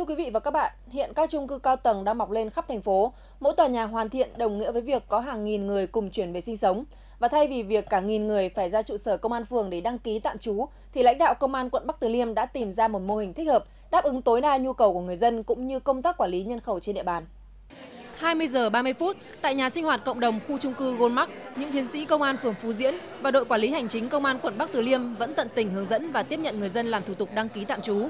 Thưa quý vị và các bạn, hiện các chung cư cao tầng đang mọc lên khắp thành phố. Mỗi tòa nhà hoàn thiện đồng nghĩa với việc có hàng nghìn người cùng chuyển về sinh sống. Và thay vì việc cả nghìn người phải ra trụ sở công an phường để đăng ký tạm trú, thì lãnh đạo công an quận Bắc Từ Liêm đã tìm ra một mô hình thích hợp, đáp ứng tối đa nhu cầu của người dân cũng như công tác quản lý nhân khẩu trên địa bàn. 20 giờ 30 phút, tại nhà sinh hoạt cộng đồng khu chung cư Goldmark, những chiến sĩ công an phường Phú Diễn và đội quản lý hành chính công an quận Bắc Từ Liêm vẫn tận tình hướng dẫn và tiếp nhận người dân làm thủ tục đăng ký tạm trú.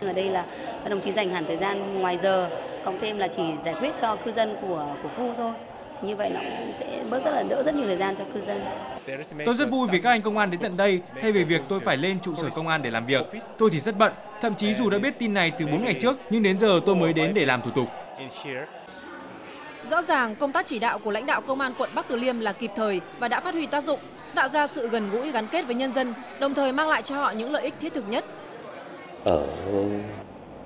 Ở đây là các đồng chí dành hẳn thời gian ngoài giờ, cộng thêm là chỉ giải quyết cho cư dân của của khu thôi. Như vậy nó cũng sẽ bớt rất là đỡ rất nhiều thời gian cho cư dân. Tôi rất vui vì các anh công an đến tận đây thay vì việc tôi phải lên trụ sở công an để làm việc. Tôi thì rất bận, thậm chí dù đã biết tin này từ 4 ngày trước nhưng đến giờ tôi mới đến để làm thủ tục. Rõ ràng công tác chỉ đạo của lãnh đạo công an quận Bắc Từ Liêm là kịp thời và đã phát huy tác dụng, tạo ra sự gần gũi gắn kết với nhân dân, đồng thời mang lại cho họ những lợi ích thiết thực nhất. Ở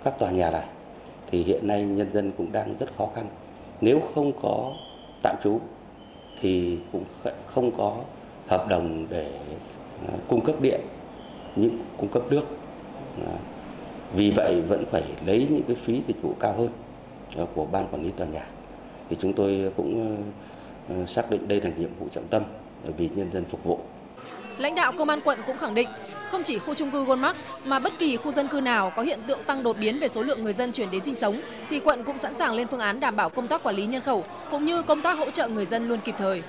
các tòa nhà này thì hiện nay nhân dân cũng đang rất khó khăn. Nếu không có tạm trú thì cũng không có hợp đồng để à, cung cấp điện, những cung cấp nước. À, vì vậy vẫn phải lấy những cái phí dịch vụ cao hơn à, của ban quản lý tòa nhà. Thì chúng tôi cũng xác định đây là nhiệm vụ trọng tâm vì nhân dân phục vụ. Lãnh đạo công an quận cũng khẳng định, không chỉ khu chung cư Goldmark mà bất kỳ khu dân cư nào có hiện tượng tăng đột biến về số lượng người dân chuyển đến sinh sống thì quận cũng sẵn sàng lên phương án đảm bảo công tác quản lý nhân khẩu cũng như công tác hỗ trợ người dân luôn kịp thời.